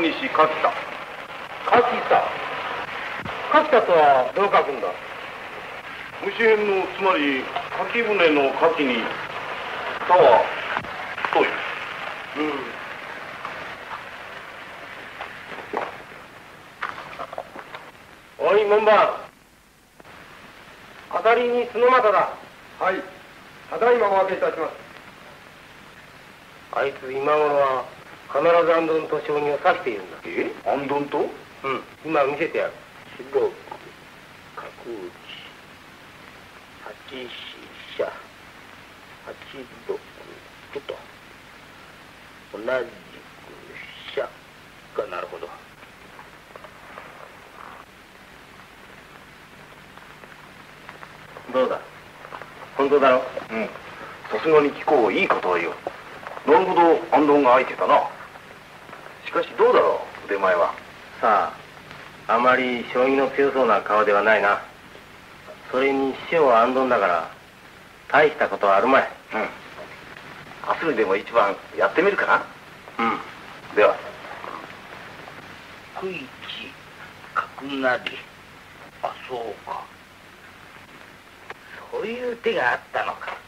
西柿田。柿田。柿田とはどう書くんだ？虫編のつまり柿舟の柿に。田は？太いうん。おい門番。当たりに角又だ。はい。ただいまお分けいたします。あいつ今頃は必ず安藤と将棋を指しているんだ。え？安頓と？うん。今見せてやる。四六角打八四飛車八六歩と。同じく飛車がなるほど。どうだ？本当だろ？うん。さすがに貴公いいことを言う。なるほど安頓が空いてたなしかしどうだろう腕前は。さああまり将棋の強そうな顔ではないな。それに師匠は安頓だから大したことはあるまい。うん。明日にでも一番やってみるかな。うん。では。九一角成あそうか。そういう手があったのか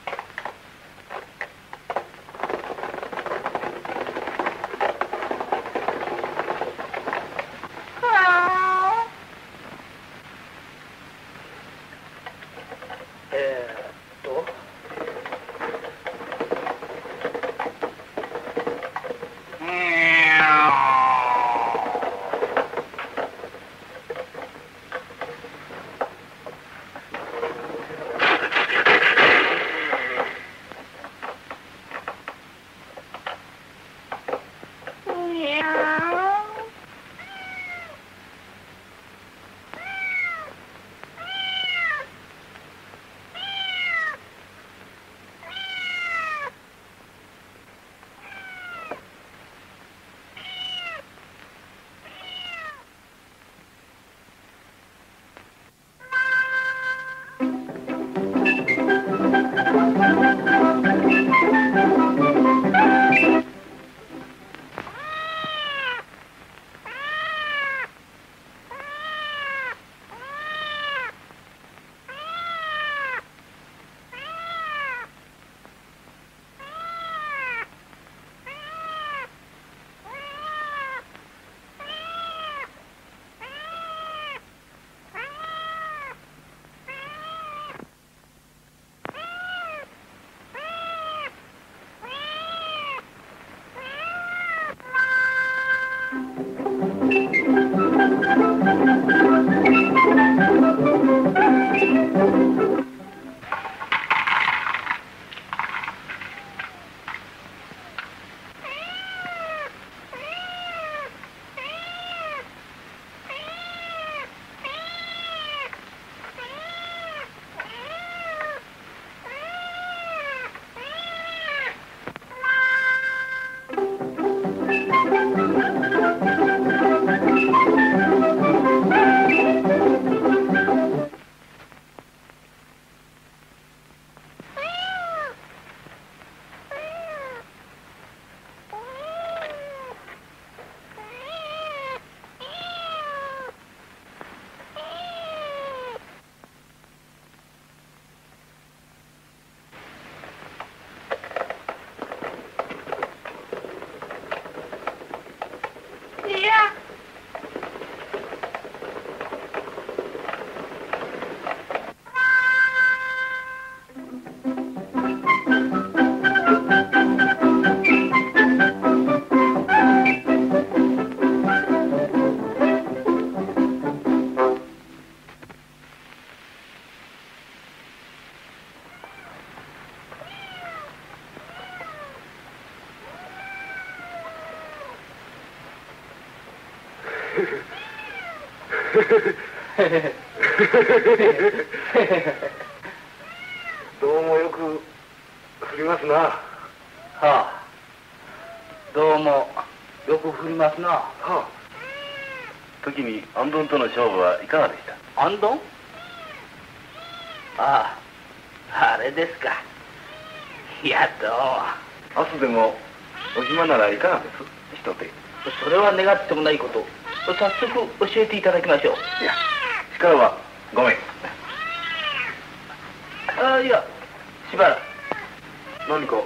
どうもよく振りますな。はあ。どうもよく振りますな。はあ。時にアンドンとの勝負はいかがでした？アンドンあああれですか。いやどうも明日でもお暇ならいかがです？一手それは願ってもないこと。早速教えていただきましょう。いや力はごめんあいやしばらく。何か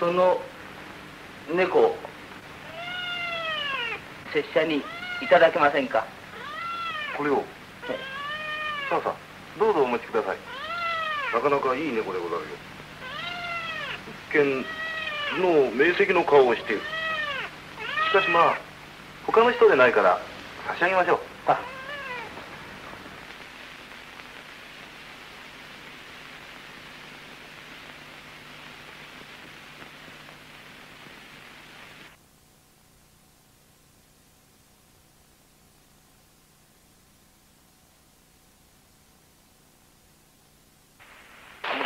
その猫を拙者にいただけませんか？これを。さあさあどうぞお持ちください。なかなかいい猫でござるよ。一見頭脳明晰の顔をしている。しかしまあ他の人でないから差し上げましょう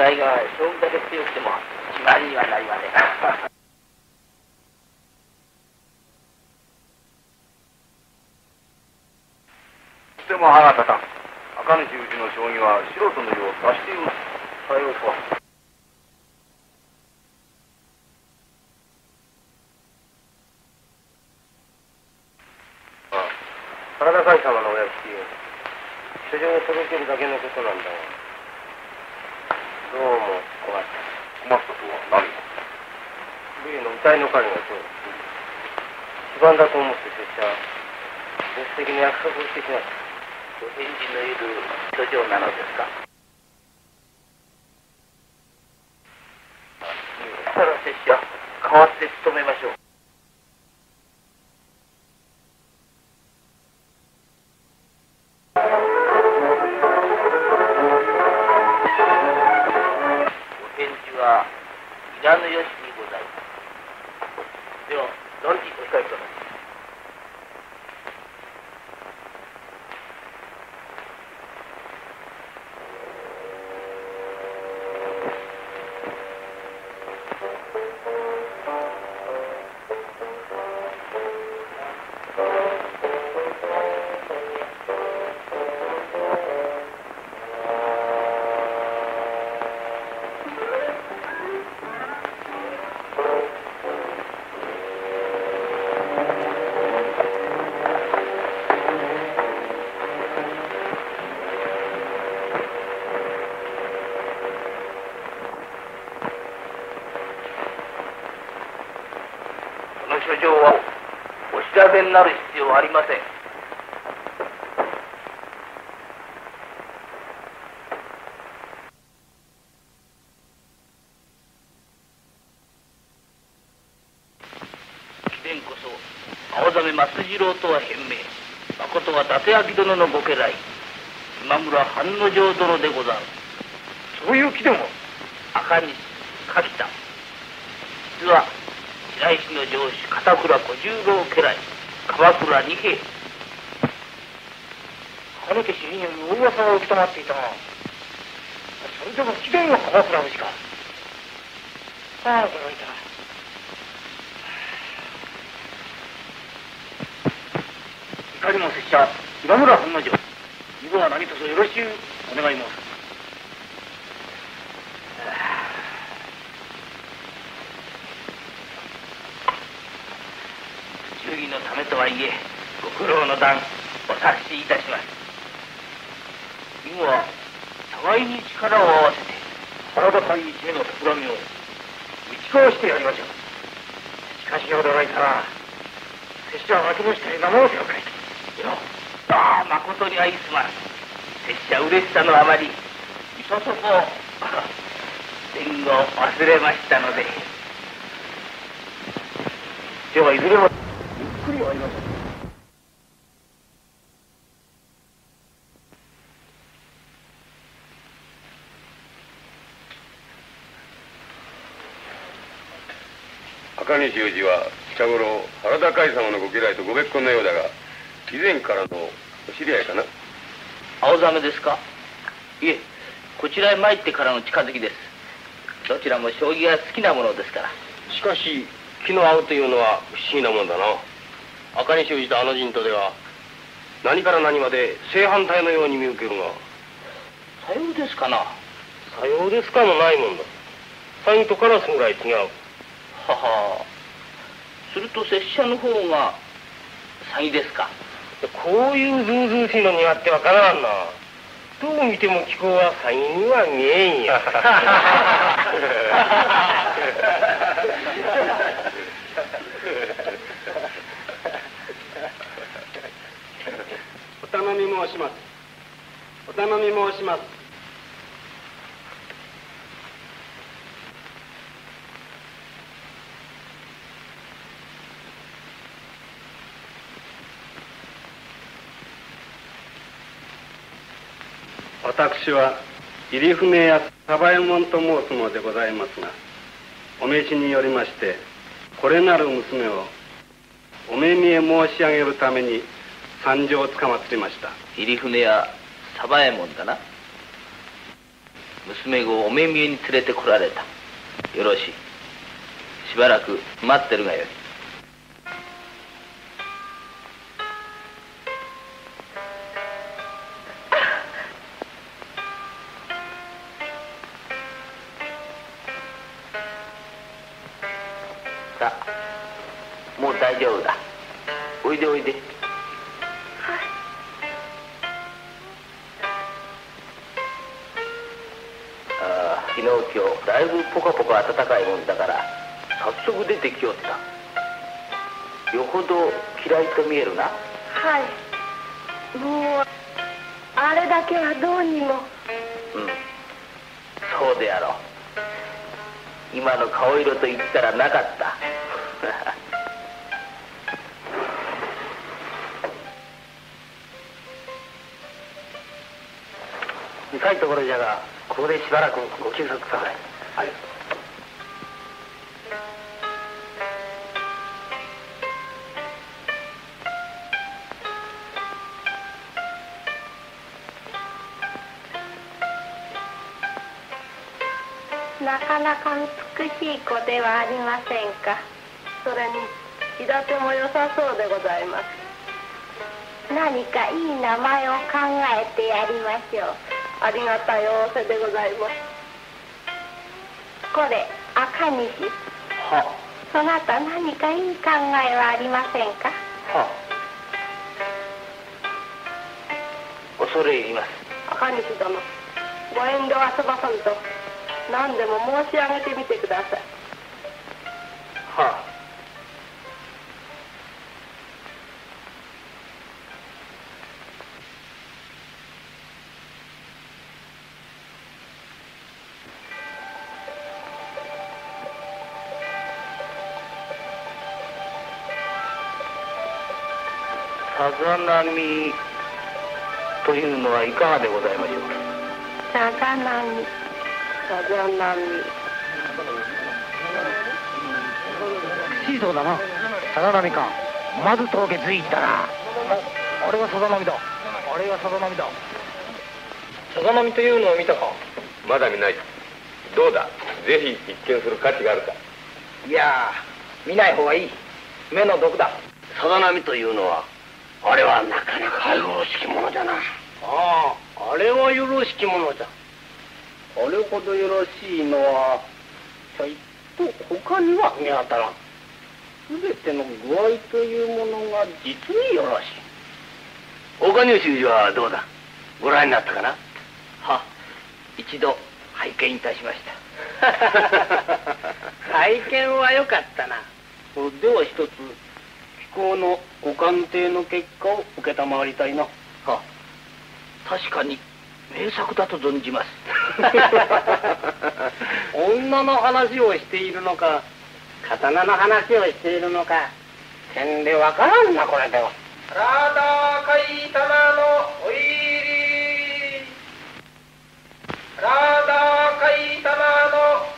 あ侍が将棋だけ強くても決まりにはなりませんでも歯が立たん赤西うちの将棋は素人のよう察しているさようとあ原田海様のお屋敷へ書状を届けるだけのことなんだがどうも困った困ったとは何例の歌いの彼が今日非番だと思って拙者助手席に約束をしてきましたお返事のいる書状なのですかその拙者代わって務めましょう。べになる必要はありません。貴殿こそ青ざめ松次郎とは変名。誠は伊達明殿のご家来。今村半之丞殿でござるそういう気でも。赤西柿田実は白石の城主片倉小十郎家来鎌倉二兵かねて知りに大噂が受け止まっていたがそれでも貴殿は鎌倉氏か。ああ驚いたいかにも拙者今村本之丞以後は何卒よろしゅうお願い申す忠義のためとはいえご苦労の段お察しいたします。以後は互いに力を合わせて原田会一への企みを打ち壊してやりましょう。しかし驚いたな拙者は脇の下に生の手を書いて。よああ誠に愛すまん拙者嬉しさのあまりいそそこ天を 忘れましたので。ではいずれはゆっくり会いましょう赤西雄二は近頃原田海様のご家来とご別婚のようだが以前からのお知り合いかな？青ざめですか？いえこちらへ参ってからの近づきです。どちらも将棋が好きなものですから。しかし気の合うというのは不思議なもんだな赤に生じたあの人とでは何から何まで正反対のように見受けるが。さようですかな。はさようですかもないもんだ。サギとカラスぐらい違う。はすると拙者の方が詐欺ですか。こういうずうずうしいのにあってはかなわんな。どう見ても気候は詐欺には見えんや お頼み申します。お頼み申します。私は入船屋サバエモンと申すのでございますがお召しによりましてこれなる娘をお目見え申し上げるために参上をつかまつりました。入船やサバエモンだな。娘をお目見えに連れてこられた。よろしい。しばらく待ってるがよい。さあもう大丈夫だ。おいでおいで。だいぶポカポカ暖かいもんだから早速出てきよった。よほど嫌いと見えるな。はい。もうあれだけはどうにも。うん。そうであろう。今の顔色と言ったらなかった。深いところじゃがここでしばらくご休息くださいはい。なかなか美しい子ではありませんか？それに気立ても良さそうでございます。何かいい名前を考えてやりましょう。ありがたい仰せでございます。これ赤西はそなた何かいい考えはありませんか？は恐れ入ります。赤西殿ご遠慮あそばさんと何でも申し上げてみてください。はさざ波というのはいかがでございましょうさざ波。さざ波。シーソーだな。さざ波か。まず凍結いったな。ああれがさざ波だ。あれがさざ波だ。さざ波というのを見たか？まだ見ない。どうだ？ぜひ一見する価値があるか？いやー見ない方がいい。目の毒だ。さざ波というのはあれはなかなかよろしきものじゃな。あああれはよろしきものじゃ。あれほどよろしいのはちょいと他には見当たらん。全ての具合というものが実によろしい。他入習字はどうだ？ご覧になったかな？は一度拝見いたしました。体験は良かったな。では一つ気候のご鑑定の結果を承りたいな。は確かに名作だと存じます。女の話をしているのか刀の話をしているのか点でわからんなこれでは体かいたまのおいり。体かいたまの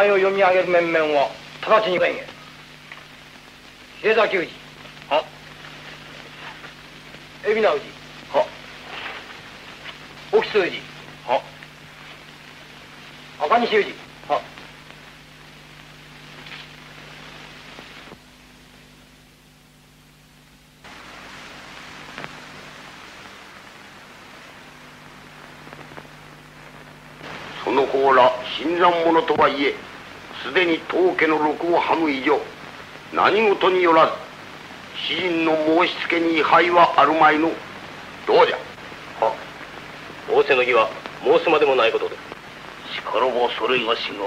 前を読み上げる面々は直ちに弁へ秀崎氏は。海老名氏は。沖津氏は。赤西氏は。その方ら新参者とはいえすでに当家の禄をはむ以上何事によらず詩人の申し付けに違反はあるまいの。どうじゃ？は仰せの儀は申すまでもないことで。しからばそれがしが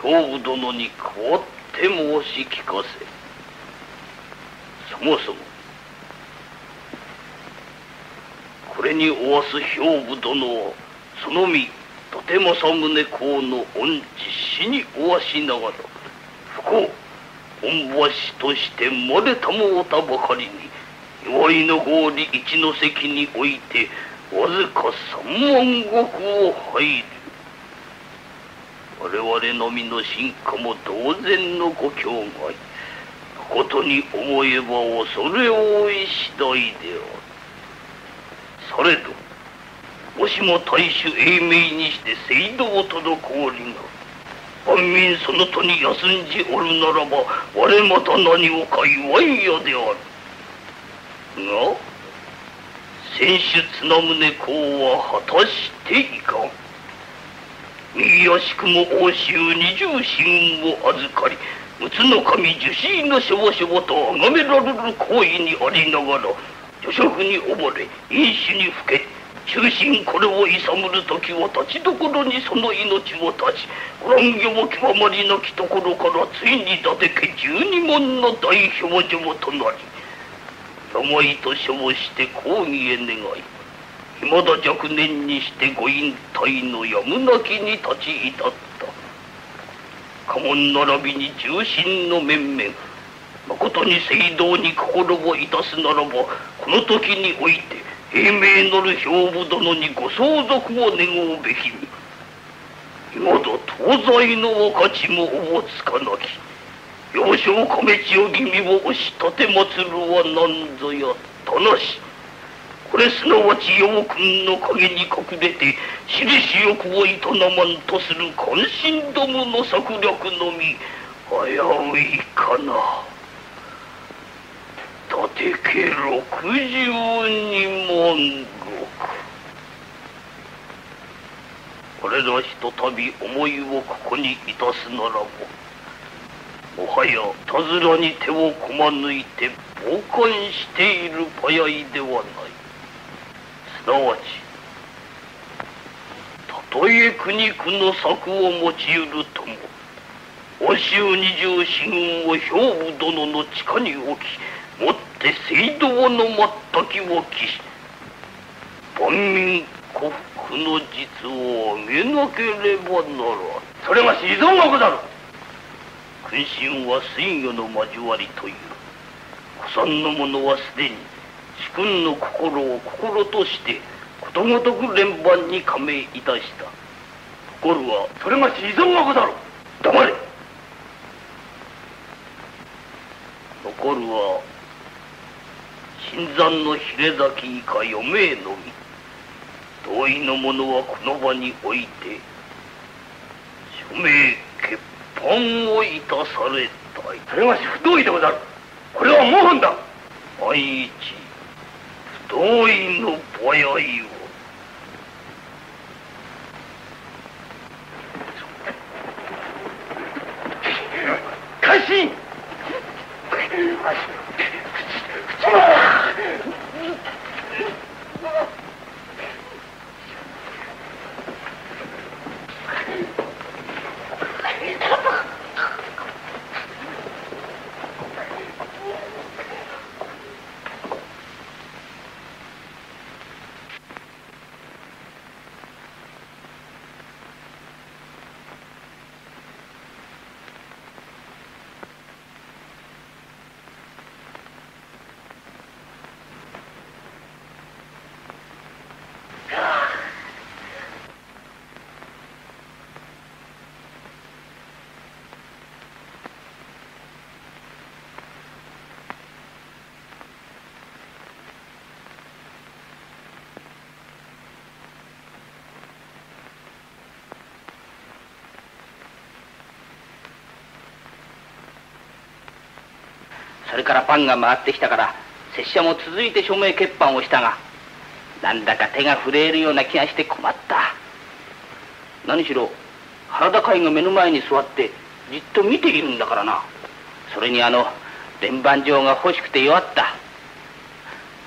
兵部殿に代わって申し聞かせ。そもそもこれにおわす兵部殿はその身伊達政宗公の恩知死におわしながら不幸御橋として漏れたもうたばかりに祝いの合理一の席においてわずか三万石を入る。我々のみの進化も同然のご境外誠に思えば恐れ多い次第である。されどもしも大衆英明にして聖堂を滞りが万民そのとに休んじおるならば我また何をか言わんやである。が選手綱宗公は果たしていかん。右やしくも欧州二重四軍を預かり陸奥の神樹脂のしょぼしょぼと崇められる行為にありながら女職に溺れ飲酒にふけ中心これをいさむる時は立ちどころにその命を絶ち乱行も極まりなきところからついに伊達家十二門の大表情となり病と称して抗議へ願い未だ若年にしてご引退のやむなきに立ち至った。家紋並びに重臣の面々誠に聖堂に心をいたすならばこの時において英明なる兵部殿にご相続を願うべき。今だ東西の分かちもおぼつかなき。幼少亀千代君を押し立て祭るは何ぞやったなし。これすなわち陽君の陰に隠れて私利私欲を営まんとする関心どもの策略のみ危ういかな。立家六十二万石これらひとたび思いをここにいたすならばもはやいたずらに手をこま抜いて傍観している早いではない。すなわちたとえ苦肉の策を用いるとも欧州二十四軍を兵部殿の地下に置きもって聖堂の全きを期し万民幸福の実を上げなければならそれがし依存がござる。君臣は水魚の交わりという古参の者はすでに主君の心を心としてことごとく連番に加盟いたしたところはそれがし依存がござる。黙れ。残るは新参の秀崎以下余命のみ。同意の者はこの場において署名欠版をいたされたい。それがし不同意でござる。これは謀反だ。万一不同意の場合を。開始。それからパンが回ってきたから拙者も続いて署名欠板をしたがなんだか手が震えるような気がして困った。何しろ原田会が目の前に座ってじっと見ているんだからな。それにあの連番状が欲しくて弱った。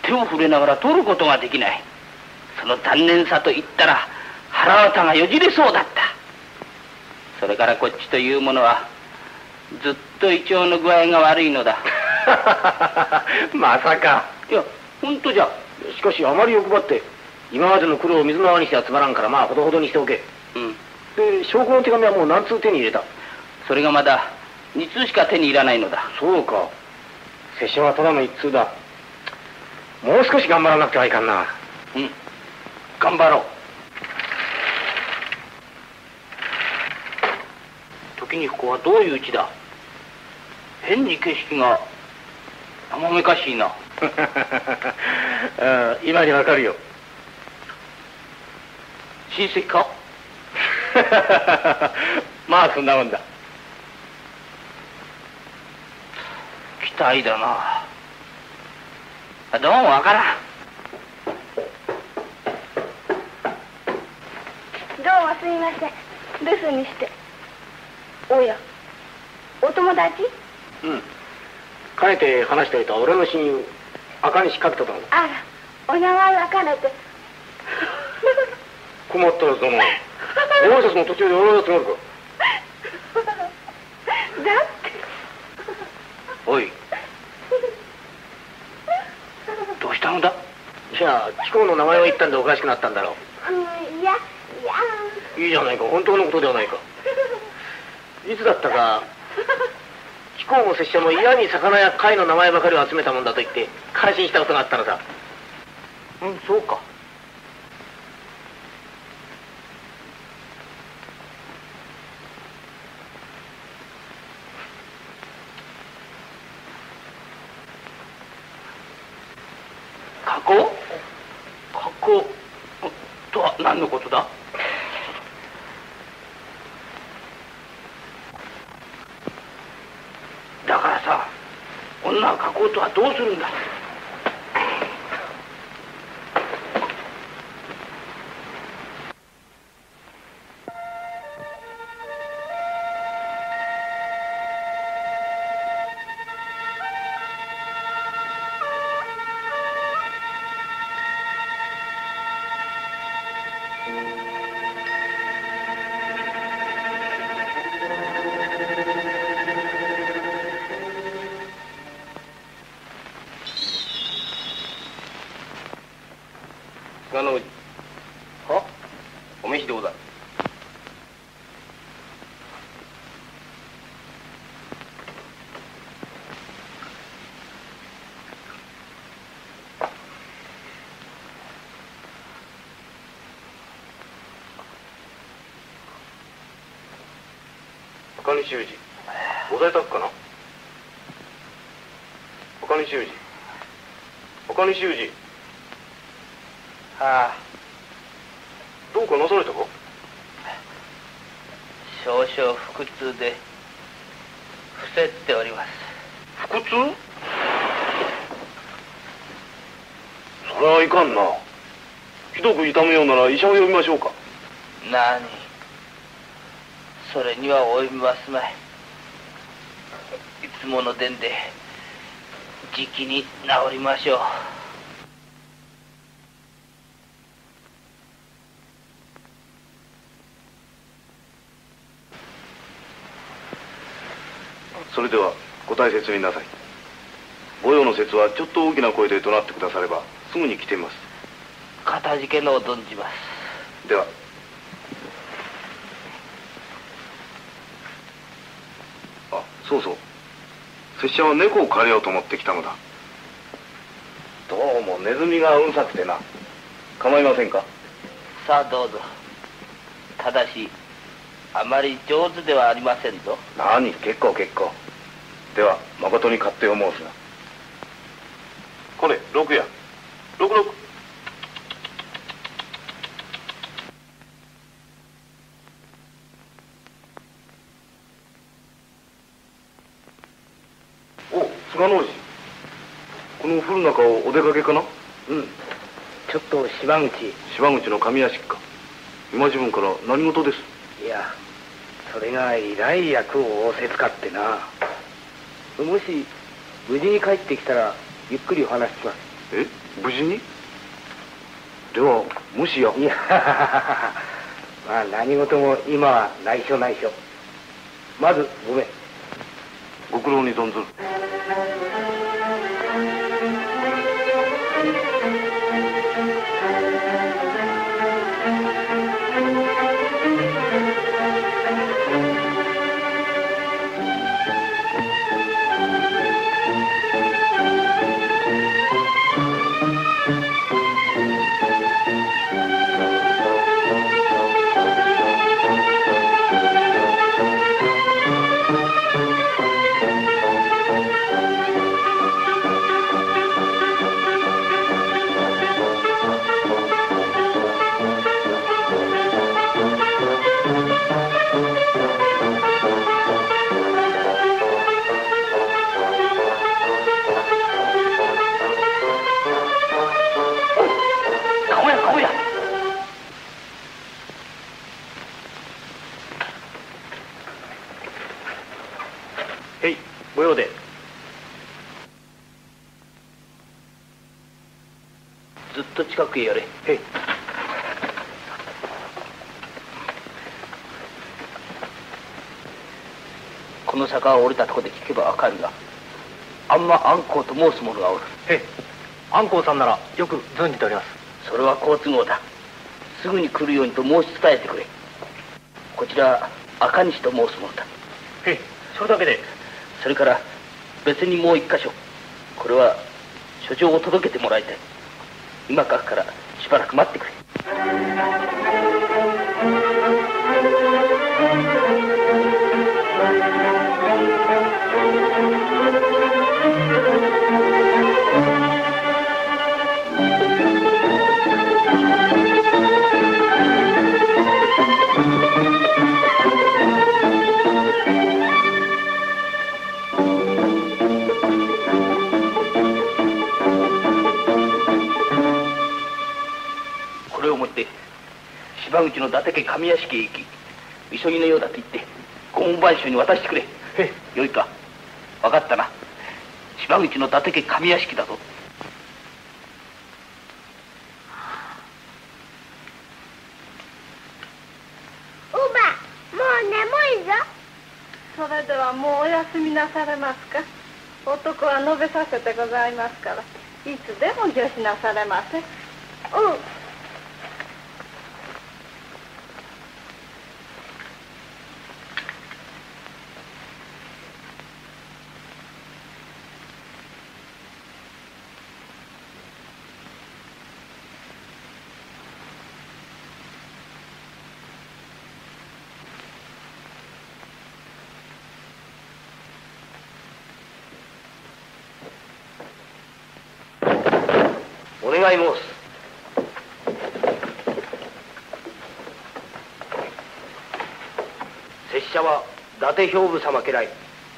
手を触れながら取ることができない。その残念さと言ったら腹渡がよじれそうだった。それからこっちというものはずっと胃腸の具合が悪いのだ。まさか。いや本当じゃ。しかしあまり欲張って今までの苦労を水の泡にしてはつまらんからまあほどほどにしておけ。うん。で証拠の手紙はもう何通手に入れた？それがまだ2通しか手に入らないのだ。そうか。拙者はただの一通だ。もう少し頑張らなくてはいかんな。うん。頑張ろう。時にここはどういう家だ？変に景色が生めかしいな。うん今にわかるよ。親戚か？まあそんなもんだ。期待だな。あどうもわからん。どうもすみません。留守にして。おやお友達？うんかねて話しておいた俺の親友赤西角田だあらお名前分かれて。困ったらそのご挨拶の途中で俺がつまるか。だって。おい。どうしたのだ？いや貴公の名前を言ったんでおかしくなったんだろう。んいやいや。ういいじゃないか本当のことではないか。いつだったか貴公も拙者も嫌に魚や貝の名前ばかりを集めたもんだと言って感心したことがあったのさ。うんそうか。加工？加工？とは何のことだ？だからさ女は加工とはどうするんだ菅野氏はお召しでござる赤西裕二。ご在宅かな？赤西裕二。赤西裕二。ああ。どうかなされたか？少々腹痛で。伏せっております。腹痛？それはいかんな。ひどく痛むようなら医者を呼びましょうか。何？それには及びますまい。いつもの伝でじきに治りましょう。それではご大切になさい。御用の説はちょっと大きな声で怒鳴ってくださればすぐに来てみます。かたじけのを存じます。ではあそうそう。拙者は猫を借りようと思ってきたのだ。どうもネズミがうるさくてな。構いませんか？さあどうぞ。ただしあまり上手ではありませんぞ。何？結構結構。では誠に勝手を申すな。これ六や六六おう菅野氏この降る中をお出かけかな？うん。ちょっと芝口。芝口の上屋敷か。今自分から何事です？いやそれがえらい役を仰せつかってな。もし無事に帰ってきたらゆっくりお話しします。え？無事に？ではもしや。いや まあ何事も今は内緒内緒。まずごめん。ご苦労に存ずるたとこで聞けばわかるがあんまあんこうと申す者がおる。へい安光さんならよく存じております。それは好都合だ。すぐに来るようにと申し伝えてくれ。こちら赤西と申す者だ。へいそれだけで。それから別にもう一箇所。これは書状を届けてもらいたい。今書くからしばらく待ってくれ芝口の伊達家上屋敷へ行き急ぎのようだと言って顧問番衆に渡してくれ。よいか。分かったな。芝口の伊達家上屋敷だぞ。おばもう眠いぞ。それではもうお休みなされますか。男は述べさせてございますからいつでも助手なされませうんお願い申す拙者は伊達兵部様家来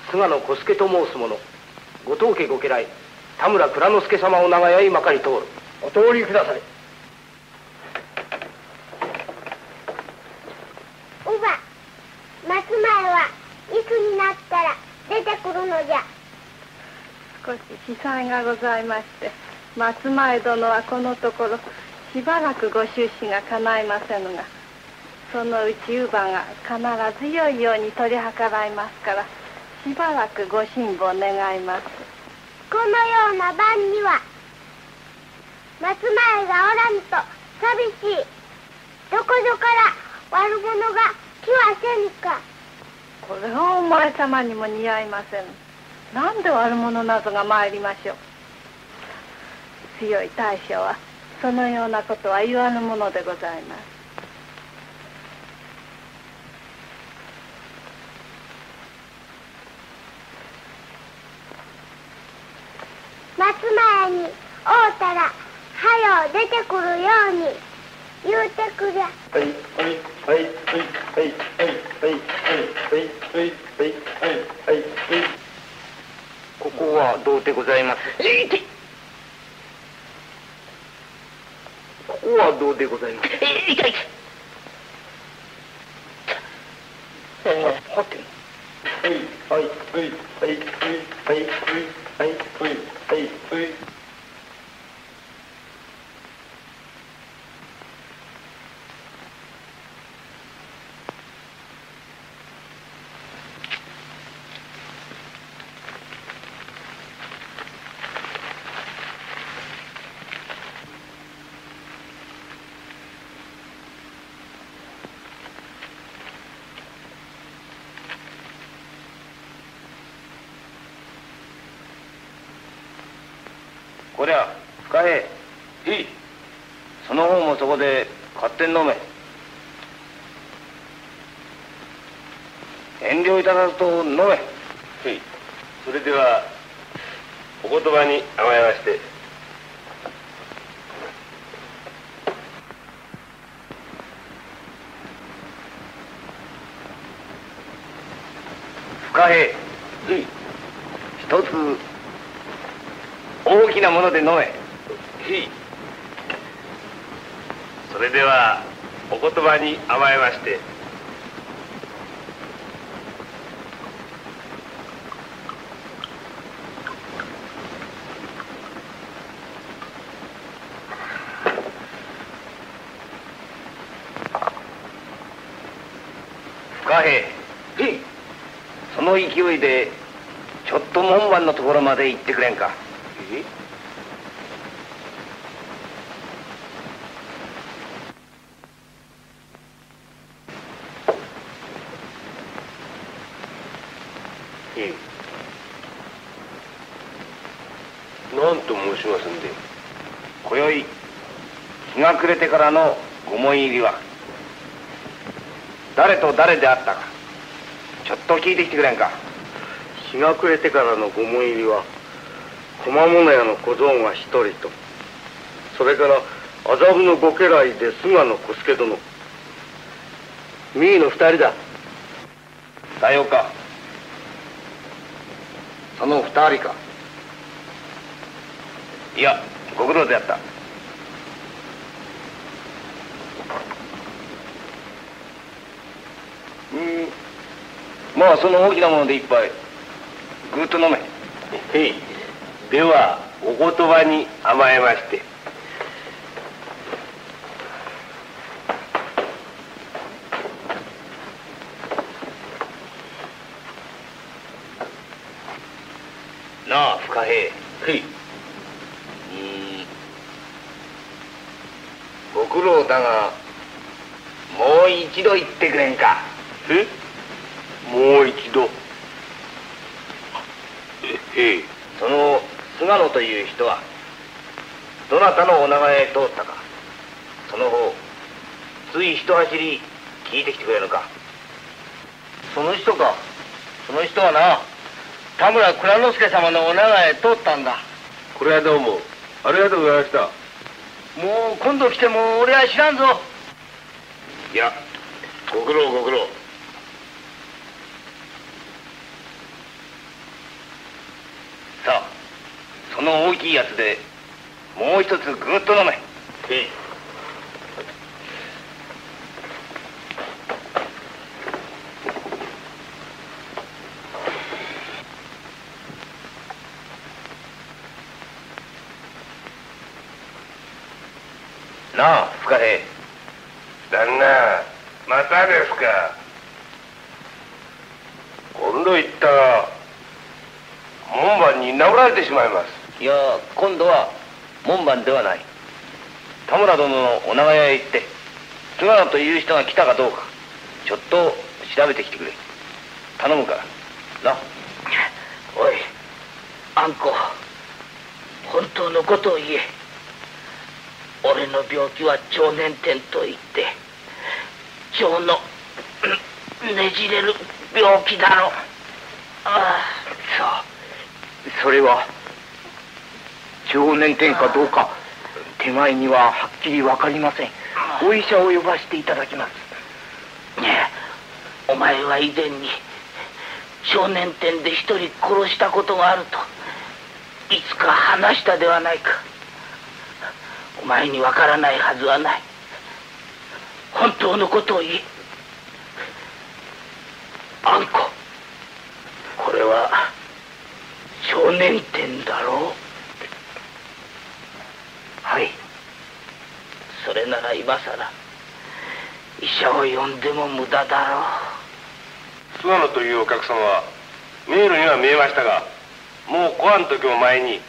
菅野小助と申す者後藤家ご家来田村蔵之助様を長屋へまかり通る。お通りくださいおば松前はいつになったら出てくるのじゃ。少し悲惨がございまして松前殿はこのところしばらくご出資が叶いませぬがそのうち乳母が必ず良いように取り計らいますからしばらくご辛抱願います。このような晩には松前がおらんと寂しい。どこぞから悪者が来はせぬか。これはお前様にも似合いません。なんで悪者などが参りましょう。強い大将はそのようなことは言わぬものでございます松前に会うたらはよ出てくるように言うてくりゃはいはいはいはいはいはいはいはいはいはいはいはいはいここはどうでございますえいてここはどうでございますえいたいそこで勝手に飲め。遠慮いただくと飲め。はい。それではお言葉に甘えまして。深平。一つ大きなもので飲め。はいそれではお言葉に甘えまして。深平その勢いでちょっと門番のところまで行ってくれんかええなんと申しますんで今宵日が暮れてからの御門入りは誰と誰であったかちょっと聞いてきてくれんか。日が暮れてからの御門入りは駒物屋の小僧が一人とそれから麻布のご家来で菅野小助殿。三井の二人だ。さようか。その二人か。いやご苦労であったうん。まあその大きなもので一杯ぐっと飲め。へい。ではお言葉に甘えましてなあ深平はいうんご苦労だがもう一度言ってくれんかえもう一度えええその菅野という人はどなたのお名前へ通ったか。その方つい一走り聞いてきてくれるか。その人か。その人はな田村蔵之介様のお長へ通ったんだ。これはどうも。ありがとうございました。もう今度来ても俺は知らんぞ。いやご苦労ご苦労。さあその大きいやつでもう一つぐっと飲め。なあ深平。旦那またですか。今度行ったら門番に殴られてしまいます。いや今度は門番ではない。田村殿のお長屋へ行って菅野という人が来たかどうかちょっと調べてきてくれ。頼むから。な。おいあんこ。本当のことを言え。俺の病気は腸年点といって腸のうんねじれる病気だろ。ああそれは常年点かどうか手前にははっきり分かりません。お医者を呼ばせていただきます。ねえお前は以前に少年店で一人殺したことがあるといつか話したではないか。お前にわからないはずはない。本当のことを言え。あんこ。これは少年展だろう。はい。それなら今さら医者を呼んでも無駄だろう。菅野というお客様はメールには見えましたがもう来わん時も前に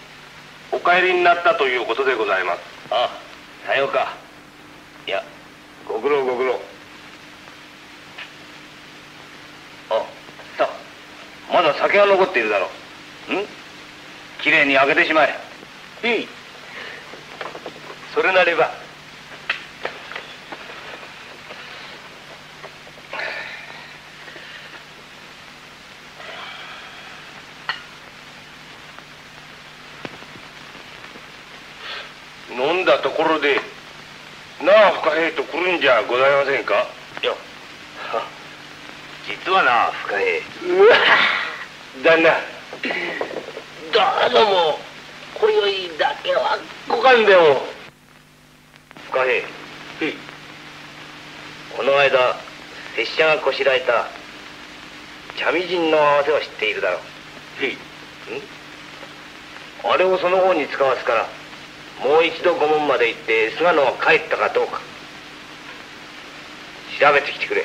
お帰りになったということでございます。ああさようか。いやご苦労ご苦労。あさまだ酒が残っているだろう。ん？きれいに開けてしまえ。いいそれなれば。飲んだところでなあ深平と来るんじゃございませんか？いや実はな深平。うわ旦那。どうぞも今宵だけはご勘弁を深平。この間拙者がこしらえた茶みじんの合わせは知っているだろう。あれをその方に使わすからもう一度御門まで行って菅野が帰ったかどうか調べてきてくれ。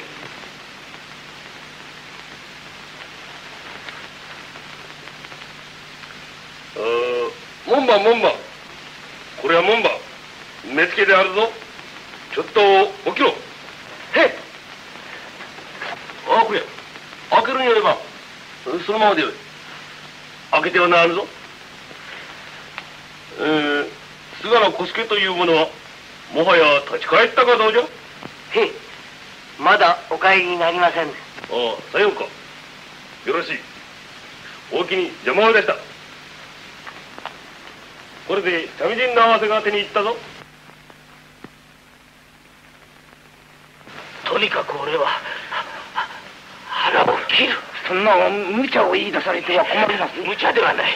門番門番。これは門番目付けであるぞ。ちょっと起きろ。へっあこれ開けるんやればそのままでよい。開けてはならぬぞ。えー、菅野小助という者はもはや立ち返ったかどうじゃ？へい。まだお帰りになりません。ああさようか。よろしい。大きに邪魔をいたした。これで茶みじんの合わせが手に入ったぞにかく俺は腹を切る。そんな無茶を言い出されては困ります。無茶ではない。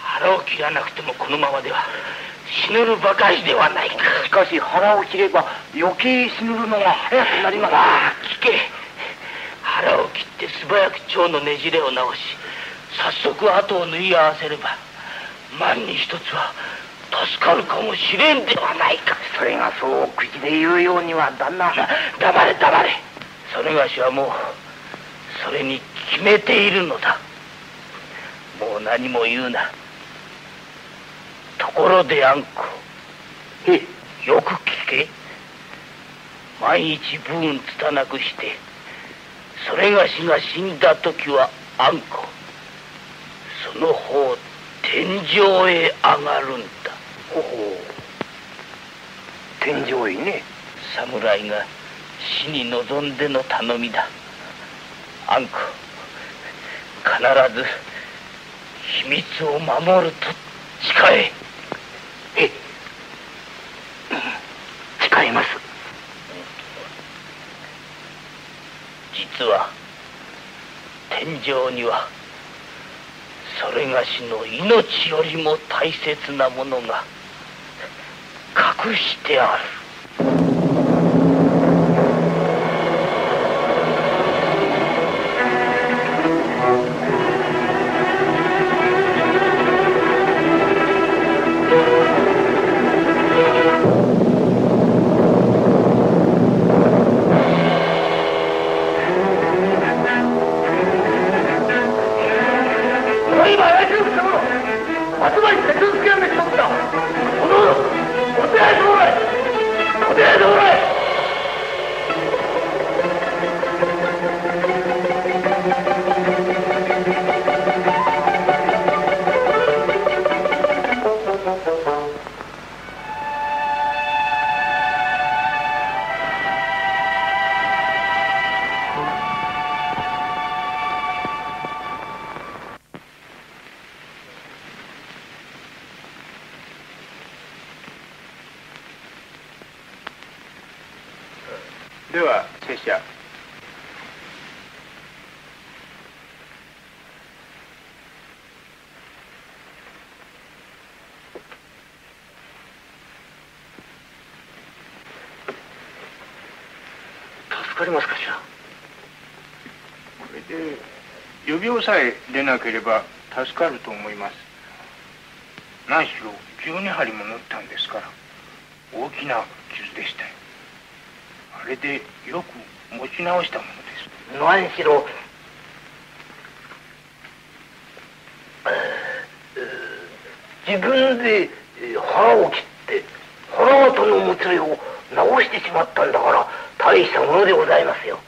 腹を切らなくてもこのままでは死ぬるばかりではないか。しかし腹を切れば余計死ぬるのが早くなります。ああ聞け。腹を切って素早く腸のねじれを直し早速後を縫い合わせれば万に一つは助かるかもしれんではないか。それがそう口で言うようには旦那黙れ黙れ。それがしはもうそれに決めているのだ。もう何も言うな。ところであんこよく聞け。毎日ブーンつたなくしてそれがしが死んだ時はあんこ。その方天井へ上がるんだほほ天井へね。侍が死に望んでの頼みだ。あんこ必ず秘密を守ると誓え。え誓います。実は天井にはそれがしの命よりも大切なものが隠してある。予病さえ出なければ助かると思います。何しろ12針も縫ったんですから大きな傷でしたよ。あれでよく持ち直したものです。何しろ自分で腹を切って腹渡のもつれを治してしまったんだから大したものでございますよ。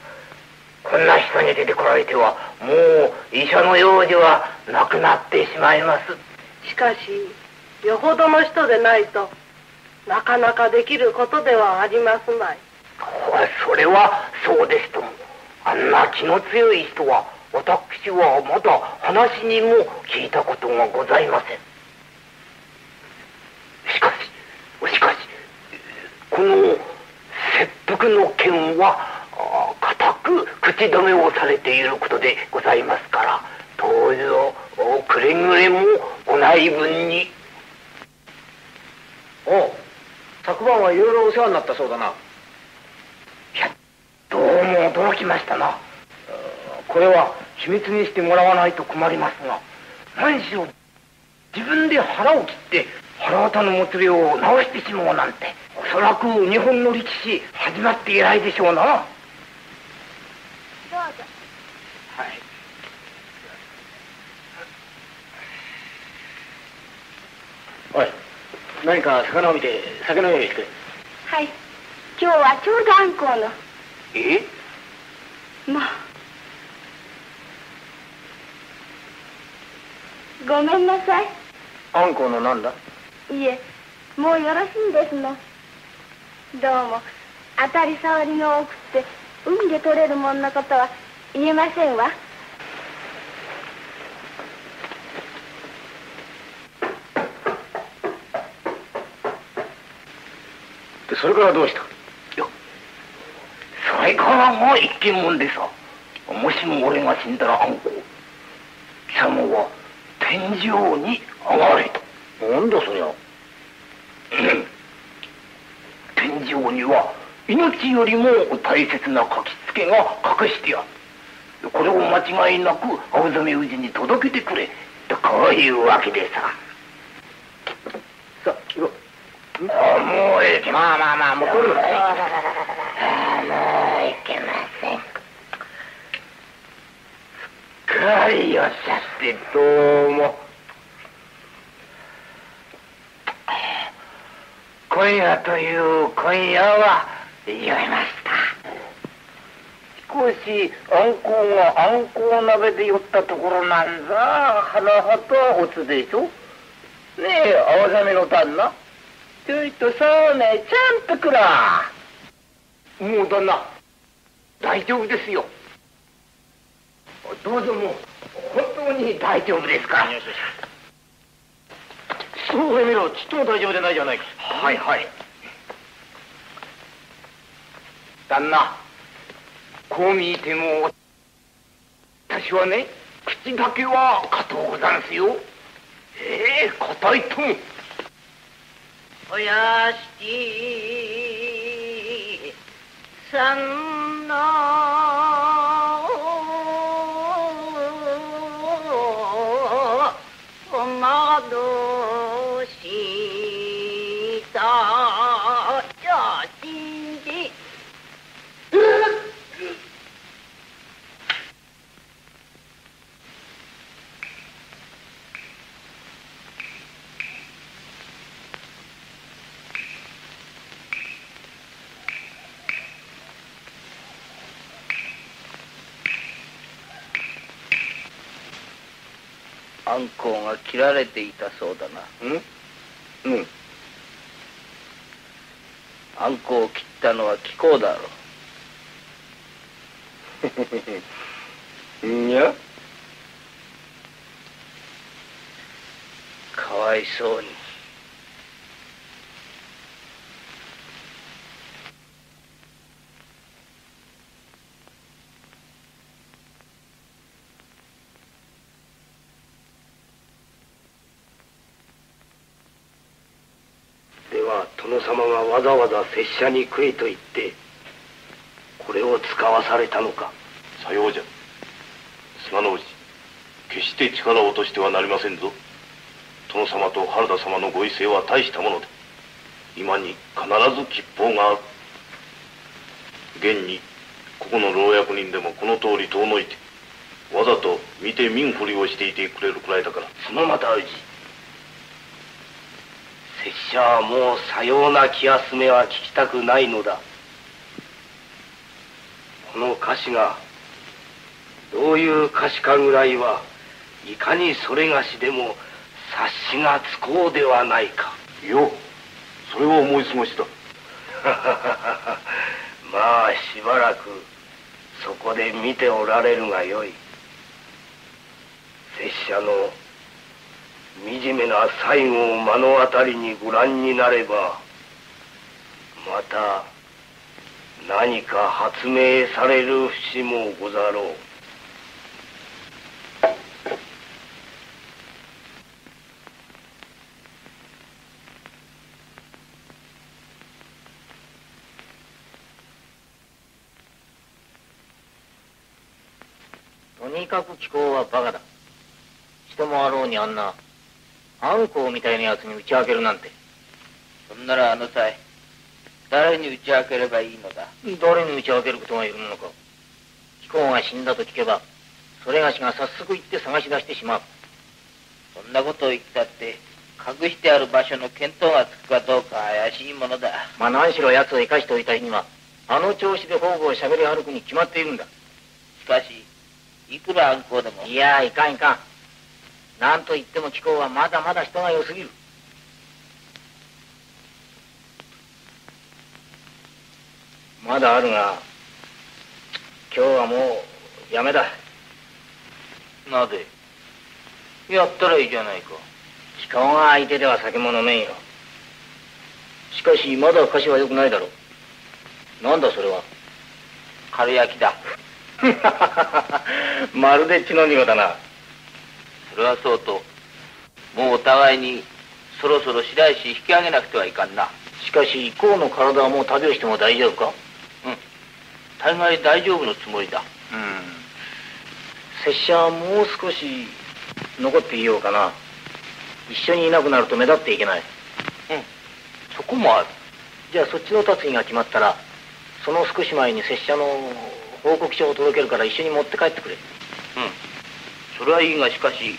こんな人に出てこられてはもう医者の用事はなくなってしまいます。しかしよほどの人でないとなかなかできることではありますまい。それはそうですともあんな気の強い人は私はまだ話にも聞いたことがございません。しかししかしこの切腹の件は固く口止めをされていることでございますからどうぞくれぐれもご内分に。おう昨晩はいろいろお世話になったそうだな。いやどうも驚きましたな。これは秘密にしてもらわないと困りますが何しろ自分で腹を切って腹渡のもつれを直してしまうなんておそらく日本の力士始まって以来でしょうなどうぞはいおい何か魚を見て酒の用意してはい。今日はちょうどあんこうの。え？まあ。ごめんなさい。あんこうのなんだ？いえもうよろしいんですのどうも当たり障りが多くて海で取れるもんのことは言えませんわそれからどうした？それからもう一件もんでさ。もしも俺が死んだらあんこ貴様は天井に上がれと。なんだそりゃ。天井には命よりも大切な書きつけが隠してある。これを間違いなく青ざめ氏に届けてくれとこういうわけでさもういけまあまあまあもう取る。なあもういけません。すっかりよっしゃってどうも。今夜という今夜は酔いました。少しあんこうがあんこう鍋で酔ったところなんざ。花はとはおつでしょ。ねえ青ざめの旦那。ちょいとそうねちゃんとくら。もう旦那大丈夫ですよ。どうぞもう本当に大丈夫ですか。らそう見ろちっとも大丈夫でないじゃないか。はいはい。旦那こう見ても私はね口だけは硬うござんすよ。ええ硬いともおやしきさんのお窓したやしきあんこうが切られていたそうだな。うん？うん。あんこを切ったのは貴公だろう。いや？かわいそうにでは殿様がわざわざ拙者に食えと言ってこれを使わされたのか。さようじゃ。菅野内決して力を落としてはなりませんぞ。殿様と原田様のご威勢は大したもので今に必ず吉報がある。現にここの老役人でもこの通り遠のいてわざと見て見んふりをしていてくれるくらいだから。そのまた氏拙者はもうさような気休めは聞きたくないのだ。この歌詞がどういう歌詞かぐらいはいかにそれがしでも察しがつこうではないか。よそれは思い過ごしだ まあしばらくそこで見ておられるがよい。拙者の惨めな最後を目の当たりにご覧になればまた何か発明される節もござろう。とにかく気候はバカだ。人もあろうにあんなあんこうみたいなやつに打ち明けるなんて。そんならあの際誰に打ち明ければいいのだ？誰に打ち明けることがいるのか。貴公が死んだと聞けばそれがしが早速行って探し出してしまう。そんなことを言ったって隠してある場所の見当がつくかどうか怪しいものだ。まあ何しろ奴を生かしておいた日にはあの調子で方々をしゃべり歩くに決まっているんだ。しかしいくらあんこうでも。いやいかんいかんなんと言っても貴公はまだまだ人が良すぎる。まだあるが今日はもうやめだ。なぜ？やったらいいじゃないか。貴公が相手では酒も飲めんよ。しかしまだ歌詞は良くないだろう。なんだそれは？軽焼きだ。まるで血の濁だなそれはそうともうお互いにそろそろ白石引き上げなくてはいかんな。しかし孔の体はもう旅をしても大丈夫か？大概大丈夫のつもりだ。うん。拙者はもう少し残っていようかな。一緒にいなくなると目立っていけない。そこもある。じゃあそっちの達意が決まったらその少し前に拙者の報告書を届けるから一緒に持って帰ってくれそれはいいがしかし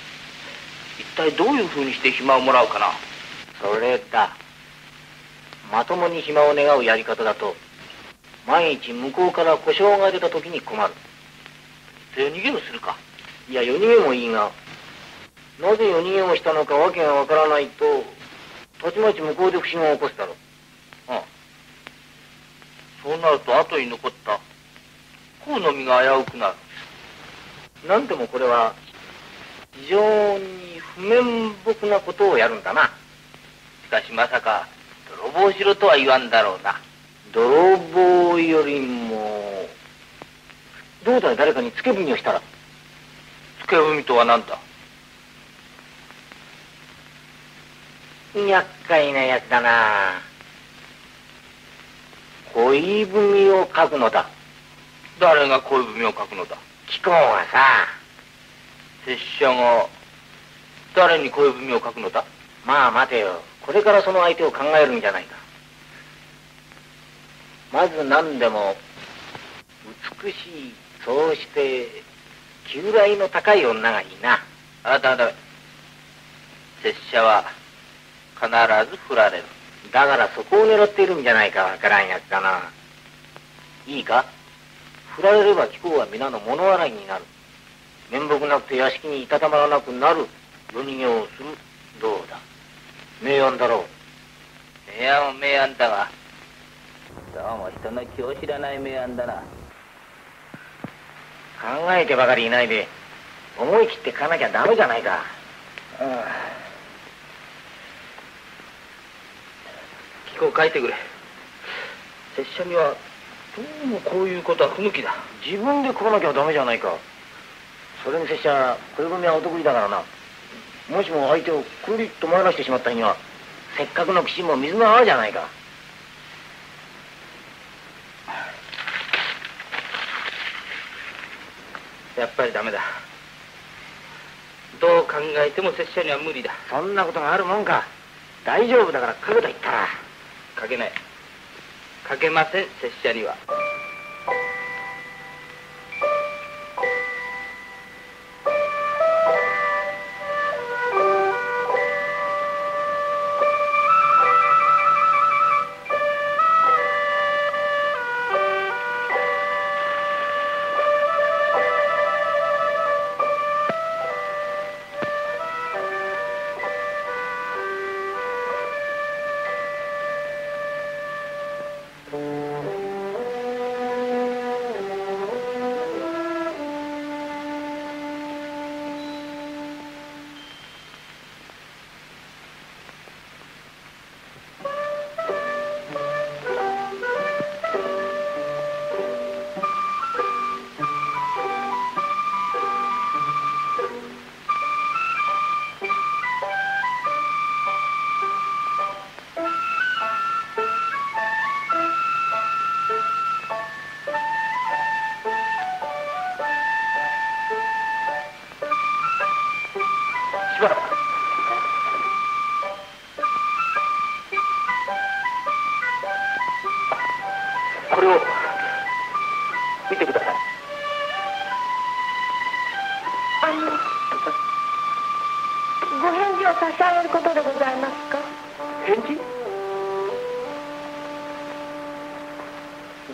一体どういうふうにして暇をもらうかな？それだ。まともに暇を願うやり方だと毎日向こうから故障が出た時に困る。夜逃げをするか。いや夜逃げもいいがなぜ夜逃げをしたのかわけがわからないとたちまち向こうで不審を起こすだろう。そうなると後に残った甲の実が危うくなる。なんでもこれは非常に不面目なことをやるんだな。しかしまさか泥棒しろとは言わんだろうな。泥棒よりもどうだい誰かにつけ踏みをしたら。つけ踏みとは何だ？厄介なやつだな。恋文を書くのだ。誰が恋文を書くのだ？貴公はさ拙者が誰に恋文を書くのだ？まあ待てよ。これからその相手を考えるんじゃないか。まず何でも美しいそうして旧来の高い女がいいな。あなたはダメ拙者は必ず振られる。だからそこを狙っているんじゃないかわからんやつだな。いいか？振られれば貴公は皆の物笑いになる面目なくて屋敷にいたたまらなくなる夜逃げをする。どうだ？明暗だろう。明暗は明暗だがどうも人の気を知らない明暗だな。考えてばかりいないで思い切って書かなきゃダメじゃないか。気候書いてくれ。拙者にはどうもこういうことは不向きだ。自分で書かなきゃダメじゃないかそれに拙者恋文はお得意だからな。もしも相手をくるりと前らしてしまった日にはせっかくの口も水の泡じゃないか。やっぱりダメだ。どう考えても拙者には無理だ。そんなことがあるもんか。大丈夫だから書けと言ったら。書けない。書けません拙者には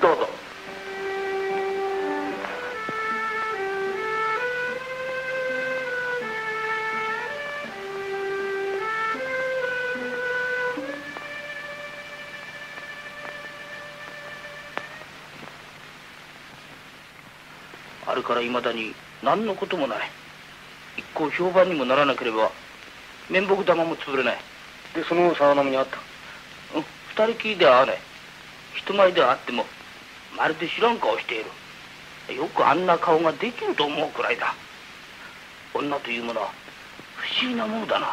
どうぞ。あれからいまだに何のこともない。一向評判にもならなければ面目玉も潰れない。でその沢波にあった。うん。二人きりでは会わない。人前では会ってもまるで知らん顔している。よくあんな顔ができると思うくらいだ。女というものは不思議なものだな。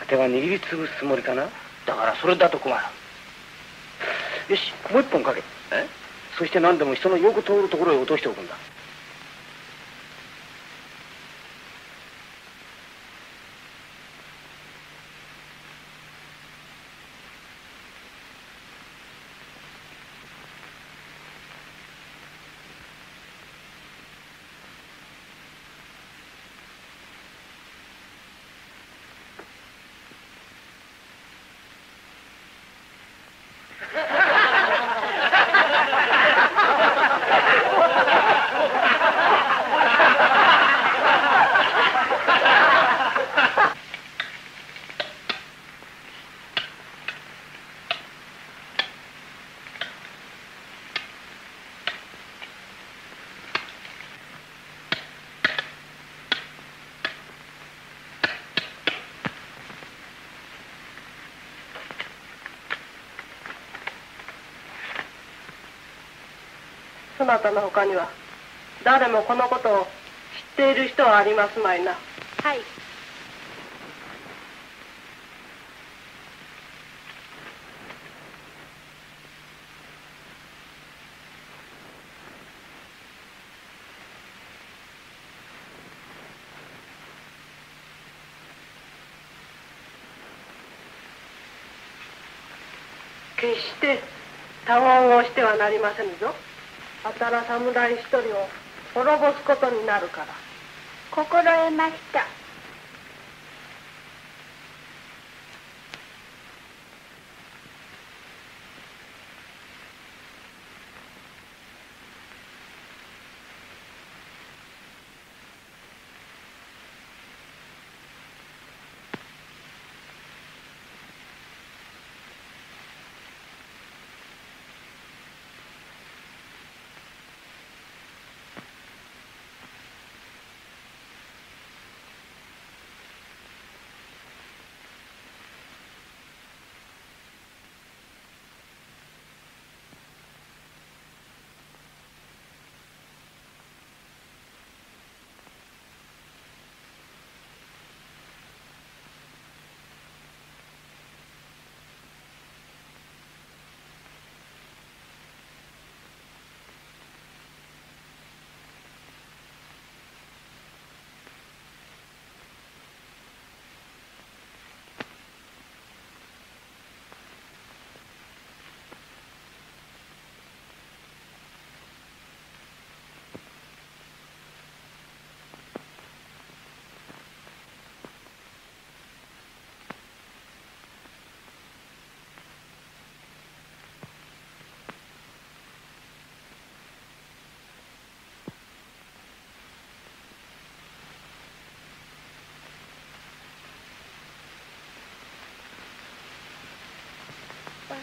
さては握りつぶすつもりかな。だからそれだと困る。よしもう一本かけ。え？そして何でも人のよく通るところへ落としておくんだなたの他には誰もこのことを知っている人はありますまいな。はい。決して他言をしてはなりませぬぞあたら侍一人を滅ぼすことになるから。心得ました。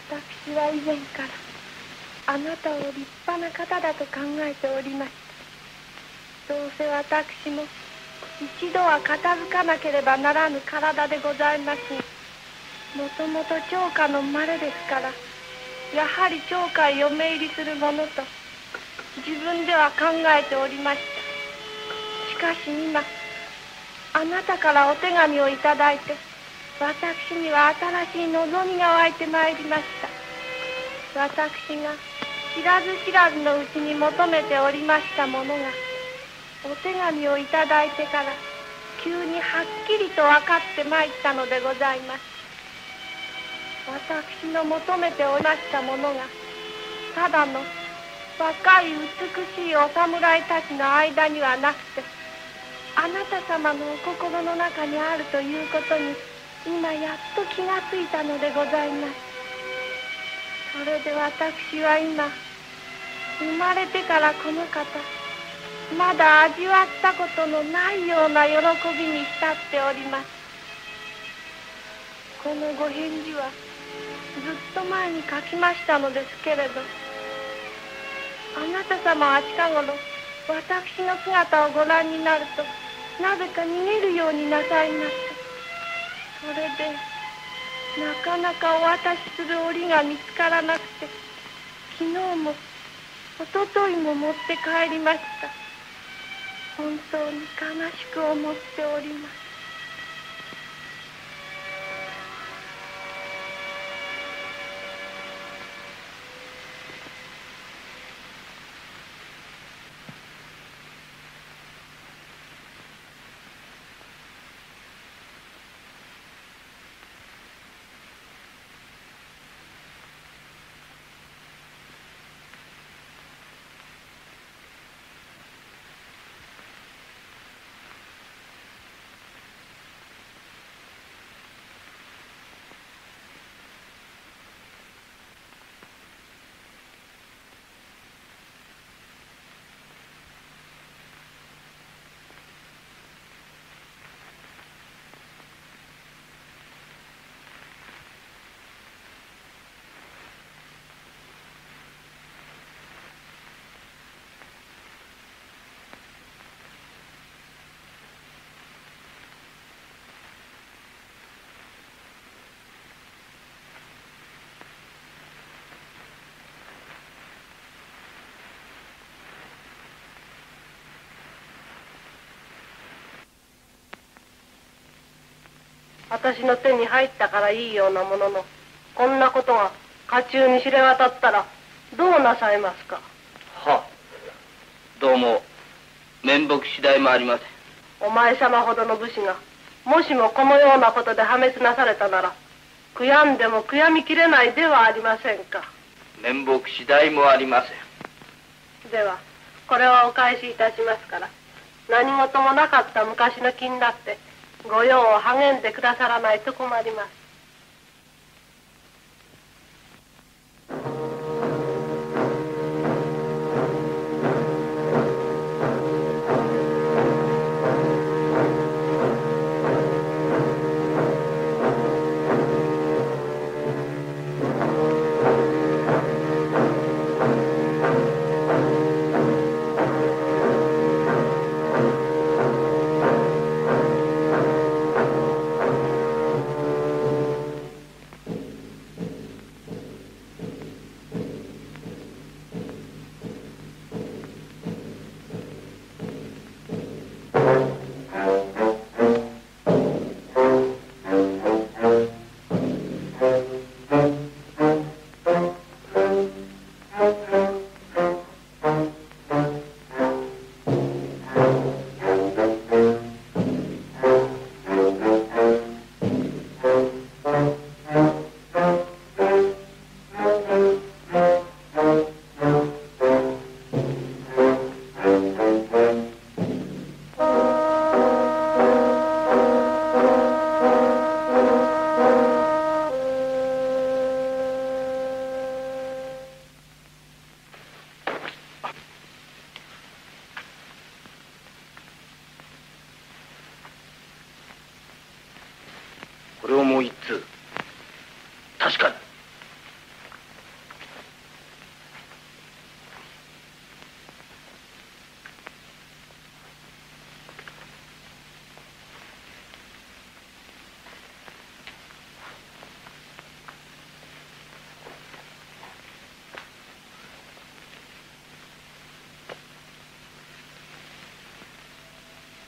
私は以前からあなたを立派な方だと考えておりましたどうせ私も一度は片付かなければならぬ体でございますもともと長家の生まれですからやはり長家へ嫁入りするものと自分では考えておりました。しかし今あなたからお手紙をいただいて私には新しい望みが湧いてまいりました。私が知らず知らずのうちに求めておりましたものがお手紙をいただいてから急にはっきりと分かってまいったのでございます。私の求めておりましたものがただの若い美しいお侍たちの間にはなくてあなた様のお心の中にあるということに今やっと気がついたのでございます。それで私は今生まれてからこの方まだ味わったことのないような喜びに浸っております。このご返事はずっと前に書きましたのですけれどあなた様は近頃私の姿をご覧になるとなぜか逃げるようになさいましたそれでなかなかお渡しする折が見つからなくて昨日もおとといも持って帰りました。本当に悲しく思っております。私の手に入ったからいいようなもののこんなことが家中に知れ渡ったらどうなさいますか？はどうも面目次第もありません。お前様ほどの武士がもしもこのようなことで破滅なされたなら悔やんでも悔やみきれないではありませんか。面目次第もありません。ではこれはお返しいたしますから何事もなかった昔の気になって御用を励んでくださらないと困ります。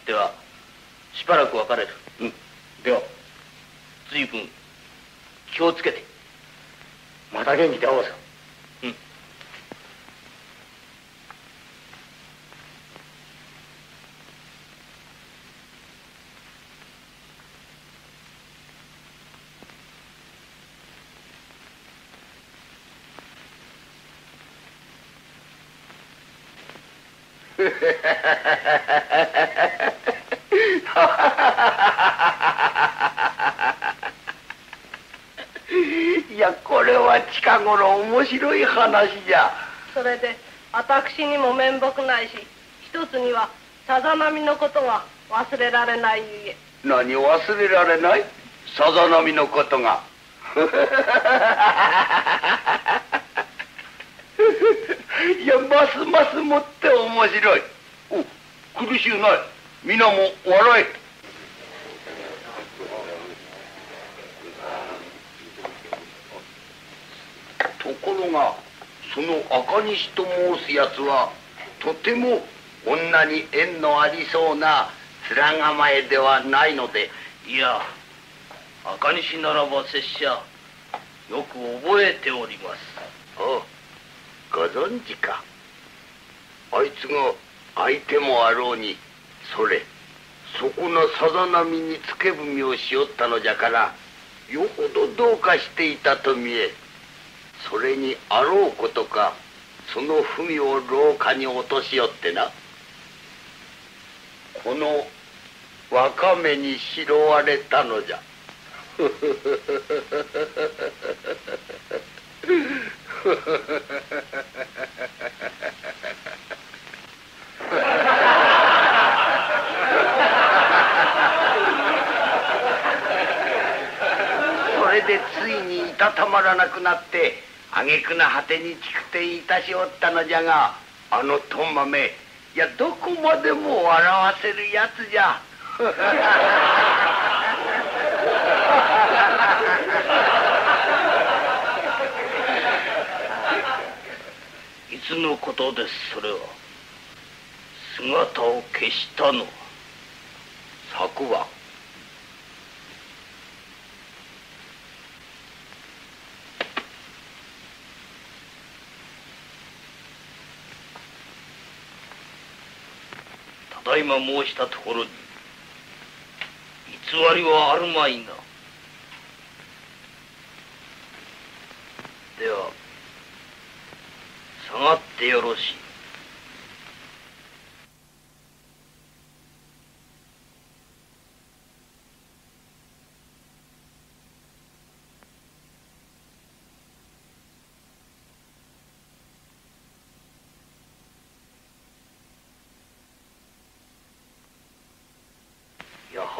ではしばらく別れる。うん。では。随分気をつけて。また元気で会おうぞ。うん いやこれは近頃面白い話じゃ。それで私にも面目ないし一つにはさざ波のことは忘れられないゆえ。何忘れられない？さざ波のことが。いやますますもって面白い。お苦しゅうない。皆も笑えところがその赤西と申すやつはとても女に縁のありそうな面構えではないのでいや赤西ならば拙者よく覚えております。あご存知か。あいつが相手もあろうにそれそこなさざ波につけ踏みをしよったのじゃからよほどどうかしていたと見えそれにあろうことかその文を廊下に落としよってな。この若めに拾われたのじゃ。それでついにいたたまらなくなって挙句な果てに聞くていたしおったのじゃがあのトンマメいやどこまでも笑わせるやつじゃ。いつのことですそれは。姿を消したのは昨晩。だいま申したところに偽りはあるまいな。では下がってよろしい。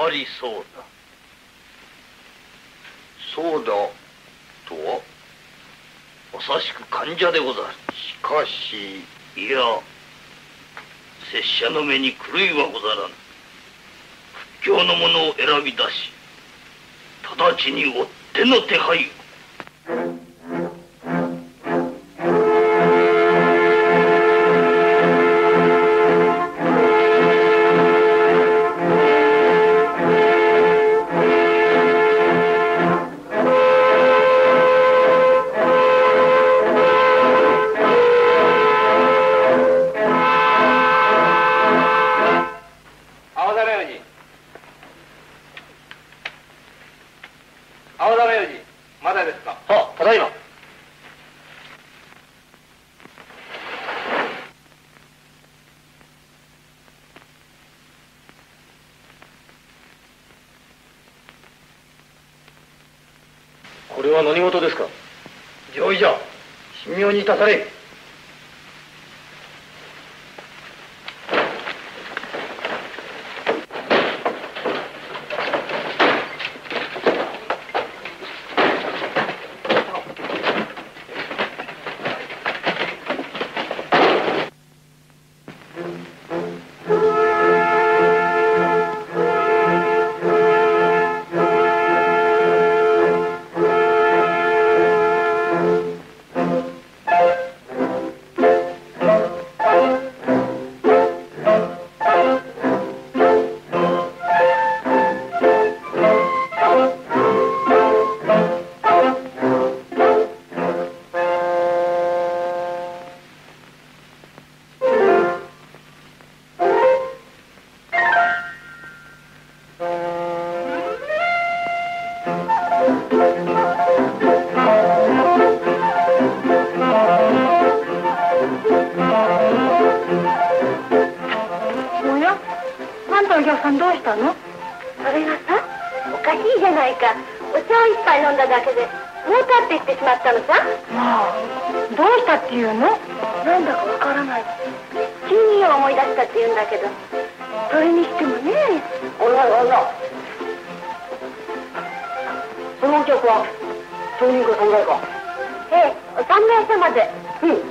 ありそうだ。そうだとはまさしく患者でござる。しかしいや拙者の目に狂いはござらぬ。仏教の者を選び出し直ちに追っ手の手配 सीता さんどうしたの？それがさおかしいじゃないか。お茶を一杯飲んだだけで。儲かっていってしまったのさ。まあどうしたっていうの？なんだかわからない。金銀を思い出したって言うんだけど。それにしてもね。おらおらそのお客は商人か侍か？ええお侍様で。うん。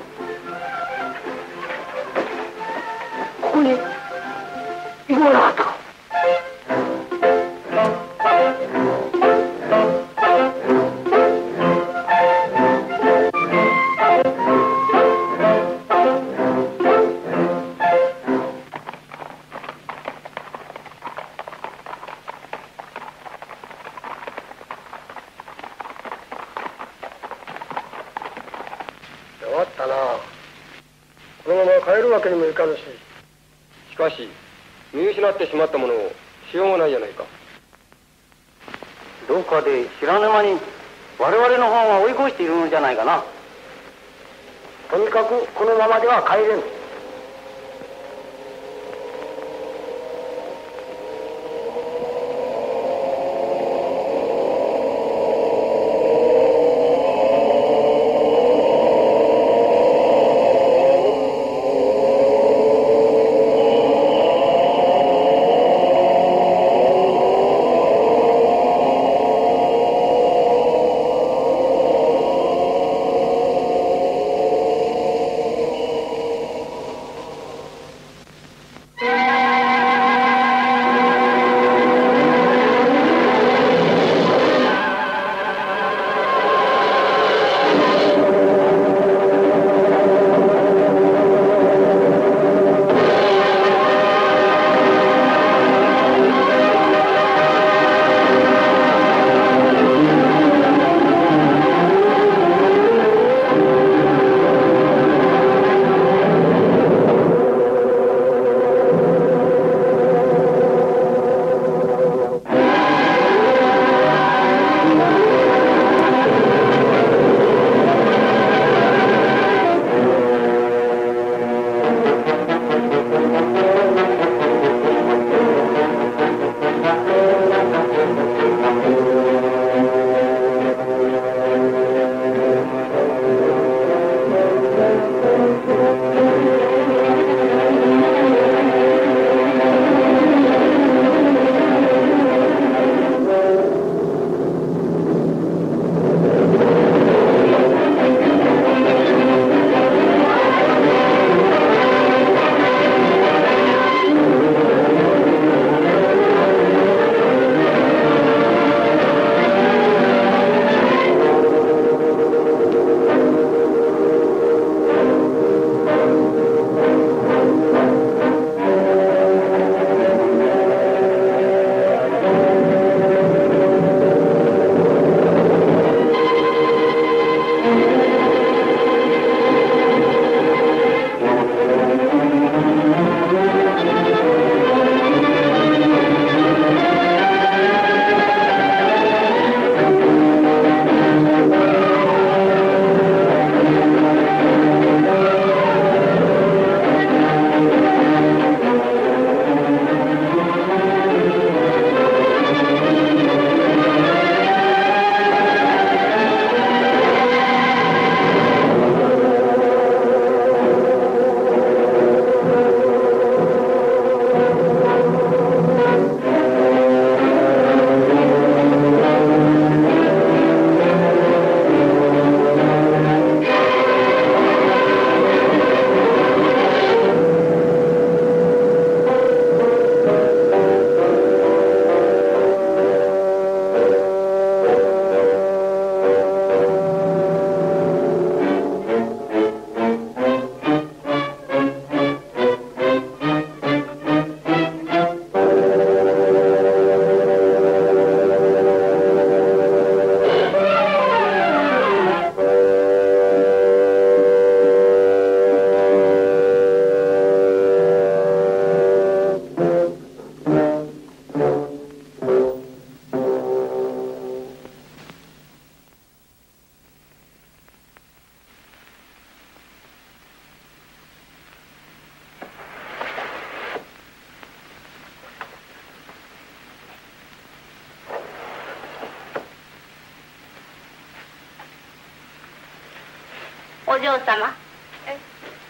お嬢様。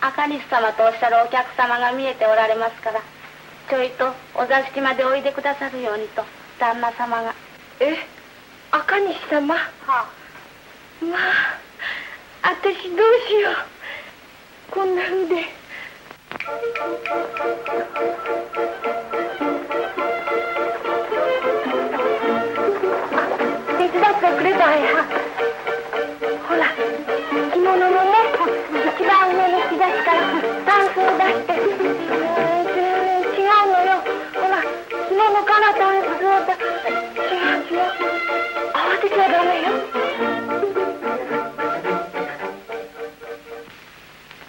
赤西様とおっしゃるお客様が見えておられますからちょいとお座敷までおいでくださるようにと旦那様が。え赤西様。はあ。まあ私どうしよう。こんな風で。手伝ってくれたんや今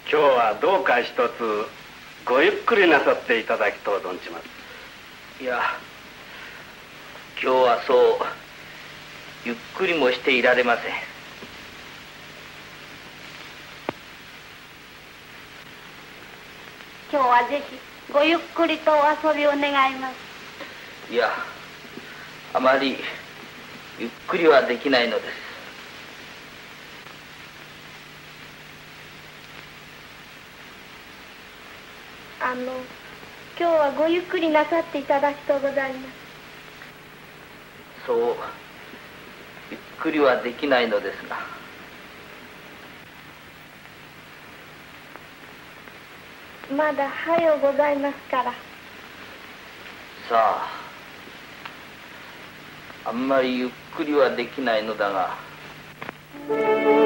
日はどうか一つごゆっくりなさっていただきとう存じます。いや今日はそうゆっくりもしていられません。今日はぜひごゆっくりとお遊びを願います。いやあまりゆっくりはできないのです。あの今日はごゆっくりなさっていただきとうございます。そう。ゆっくりはできないのですが。まだ早うございますから。さああんまりゆっくりはできないのだが。